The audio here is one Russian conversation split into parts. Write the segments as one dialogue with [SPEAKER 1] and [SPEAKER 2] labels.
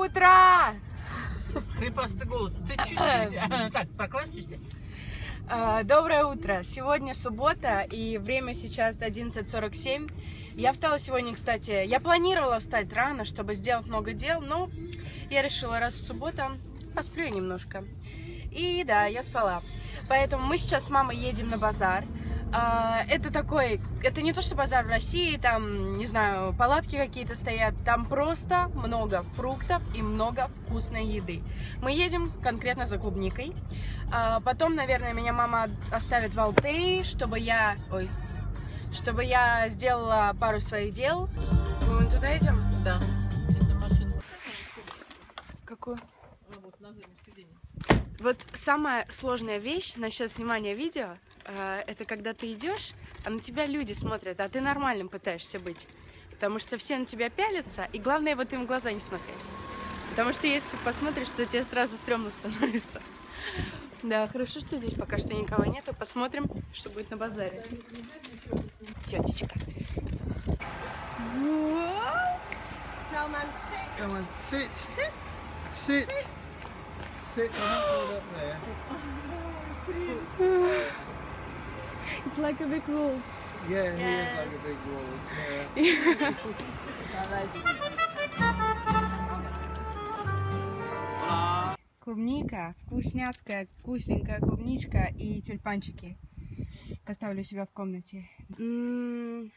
[SPEAKER 1] утро!
[SPEAKER 2] Хрипастый голос. Ты чуть-чуть. Так, поклончишься.
[SPEAKER 1] А, Доброе утро! Сегодня суббота, и время сейчас 11.47. Я встала сегодня, кстати, я планировала встать рано, чтобы сделать много дел, но я решила, раз суббота, посплю я немножко. И да, я спала. Поэтому мы сейчас с мамой едем на базар. А, Это такой, это не то, что базар в России, там, не знаю, палатки какие-то стоят, там просто много фруктов и много вкусной еды. Мы едем конкретно за клубникой. А, Потом, наверное, меня мама оставит в Алтее, чтобы я, ой, чтобы я сделала пару своих дел. Мы туда идем?
[SPEAKER 2] Да.
[SPEAKER 1] Какую?
[SPEAKER 2] Вот на заднем сиденье.
[SPEAKER 1] Вот самая сложная вещь насчет снимания видео, это когда ты идешь, а на тебя люди смотрят, а ты нормальным пытаешься быть. Потому что все на тебя пялятся, и главное вот им в глаза не смотреть. Потому что если ты посмотришь, то тебе сразу стрёмно становится. Да, хорошо, что здесь пока что никого нету. Посмотрим, что будет на базаре. Тетечка.
[SPEAKER 3] Come on, sit. Sit. Sit. You're not going up there.
[SPEAKER 1] It's like a big wolf.
[SPEAKER 3] Yeah, he is like a big. Yeah.
[SPEAKER 1] Клубника, вкусняцкая, вкусненькая клубничка и тюльпанчики. Поставлю себя в комнате. М,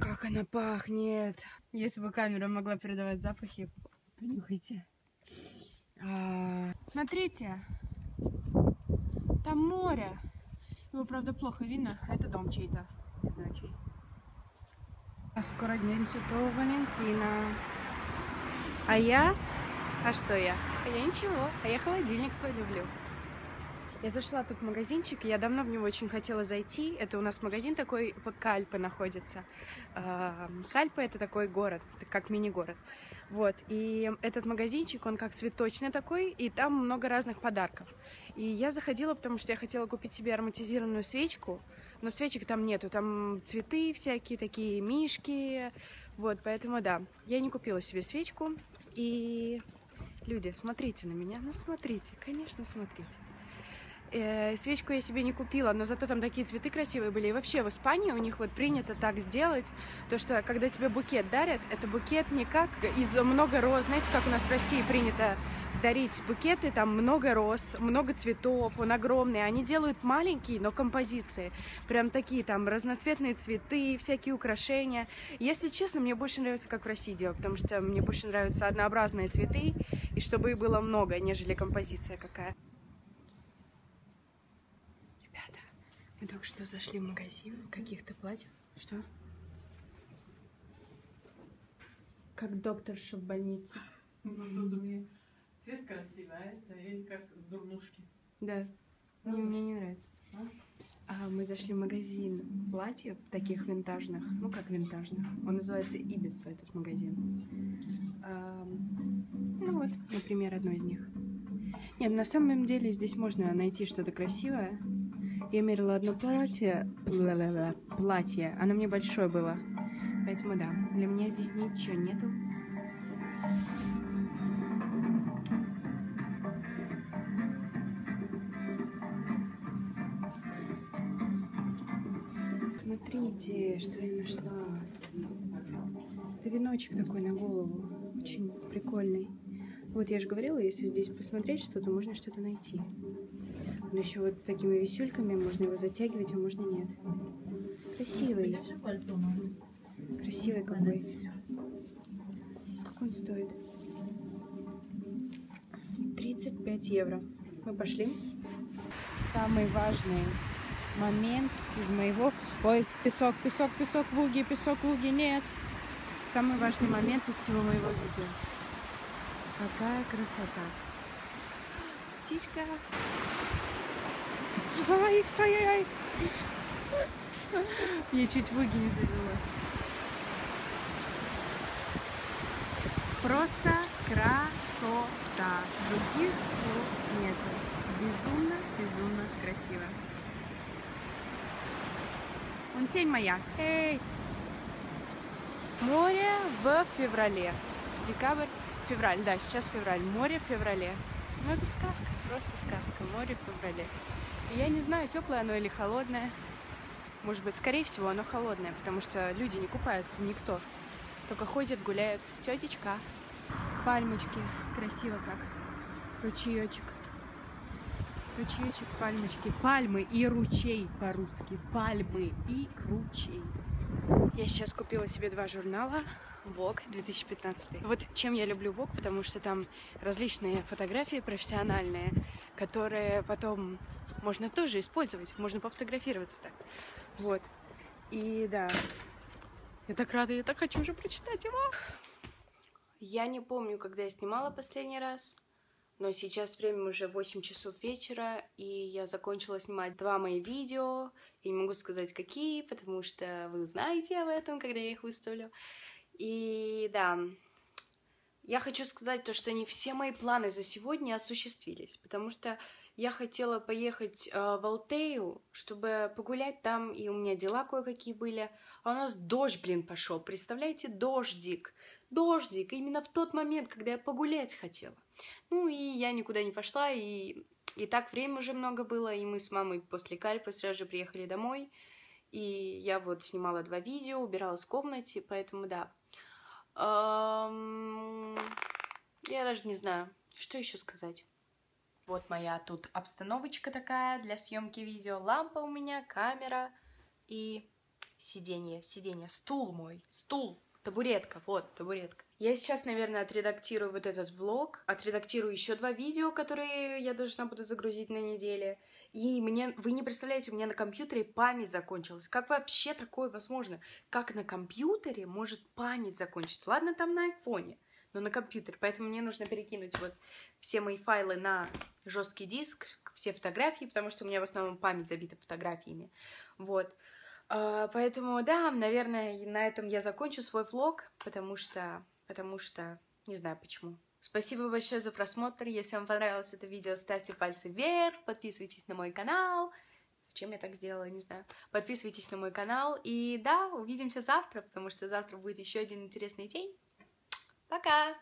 [SPEAKER 1] Как она пахнет. Если бы камера могла передавать запахи, понюхайте. А, Смотрите, там море. Его, правда, плохо видно. Это дом чей-то. Не знаю, чей. А скоро день Святого Валентина. А я а что я? А я ничего, а я холодильник свой люблю. Я зашла тут в магазинчик, и я давно в него очень хотела зайти. Это у нас магазин такой в Кальпе находится. Кальпе это такой город, как мини-город. Вот, и этот магазинчик, он как цветочный такой, и там много разных подарков. И я заходила, потому что я хотела купить себе ароматизированную свечку, но свечек там нету, там цветы всякие такие, мишки, вот, поэтому да, я не купила себе свечку, и Люди, смотрите на меня, ну смотрите, конечно, смотрите. Э, свечку я себе не купила, но зато там такие цветы красивые были. И вообще в Испании у них вот принято так сделать, то что когда тебе букет дарят, это букет не как из много роз, знаете, как у нас в России принято дарить букеты, там много роз, много цветов, он огромный. Они делают маленькие, но композиции. Прям такие там разноцветные цветы, всякие украшения. Если честно, мне больше нравится, как в России делают, потому что мне больше нравятся однообразные цветы, и чтобы их было много, нежели композиция какая. Мы только что зашли в магазин каких-то платьев. Что? Как докторша в больнице.
[SPEAKER 2] Ну, тут у меня цвет красивый, а это и как с дурнушки.
[SPEAKER 1] Да, мне, мне не нравится. А мы зашли в магазин платьев таких винтажных, ну как винтажных. Он называется Ибица, этот магазин. А, ну вот, например, одно из них. Нет, на самом деле здесь можно найти что-то красивое. Я мерила одно платье, платье, оно мне большое было. Поэтому да, для меня здесь ничего нету. Смотрите, что я нашла. Это веночек такой на голову. Очень прикольный. Вот я же говорила, если здесь посмотреть что-то, можно что-то найти. Но еще вот такими висюльками можно его затягивать, а можно нет. Красивый. Красивый какой. Сколько он стоит? 35 евро. Мы пошли. Самый важный момент из моего... Ой, песок, песок, песок, луги, песок, луги, нет. Самый важный момент из всего моего видео. Какая красота. Птичка. Ай, ай, ай. Я чуть в уги не завелась. Просто красота. Других слов нету. Безумно, безумно красиво. Вон тень моя. Эй! Море в феврале. Декабрь. Февраль, да, сейчас февраль. Море в феврале. Ну, это сказка, просто сказка. Море в феврале. Я не знаю, теплое оно или холодное. Может быть, скорее всего, оно холодное, потому что люди не купаются, никто. Только ходят, гуляют. Тетечка. Пальмочки. Красиво как. Ручеечек. Ручеечек, пальмочки. Пальмы и ручей по-русски. Пальмы и ручей. Я сейчас купила себе два журнала. Vogue 2015. Вот чем я люблю Vogue, потому что там различные фотографии профессиональные, которые потом можно тоже использовать, можно пофотографироваться так. Вот. И да, я так рада, я так хочу уже прочитать его. Я не помню, когда я снимала последний раз, но сейчас время уже 8 часов вечера, и я закончила снимать два мои видео. Я не могу сказать, какие, потому что вы узнаете об этом, когда я их выставлю. И да, я хочу сказать то, что не все мои планы за сегодня осуществились, потому что я хотела поехать э, в Алтею, чтобы погулять там, и у меня дела кое-какие были. А у нас дождь, блин, пошел. Представляете, дождик. Дождик. Именно в тот момент, когда я погулять хотела. Ну и я никуда не пошла, и, и так время уже много было, и мы с мамой после кальпы сразу же приехали домой. И я вот снимала два видео, убиралась в комнате, поэтому да, я даже не знаю, что еще сказать. Вот моя тут обстановочка такая для съемки видео. Лампа у меня, камера и сиденье, сиденье, стул мой, стул, табуретка, вот, табуретка. Я сейчас, наверное, отредактирую вот этот влог, отредактирую еще два видео, которые я должна буду загрузить на неделе. И мне, вы не представляете, у меня на компьютере память закончилась. Как вообще такое возможно? Как на компьютере может память закончить? Ладно, там на айфоне, но на компьютере. Поэтому мне нужно перекинуть вот все мои файлы на жесткий диск, все фотографии, потому что у меня в основном память забита фотографиями. Вот. А, поэтому, да, наверное, на этом я закончу свой влог, потому что, потому что, не знаю почему. Спасибо большое за просмотр. Если вам понравилось это видео, ставьте пальцы вверх, подписывайтесь на мой канал. Зачем я так сделала, не знаю. Подписывайтесь на мой канал. И да, увидимся завтра, потому что завтра будет еще один интересный день. Пока!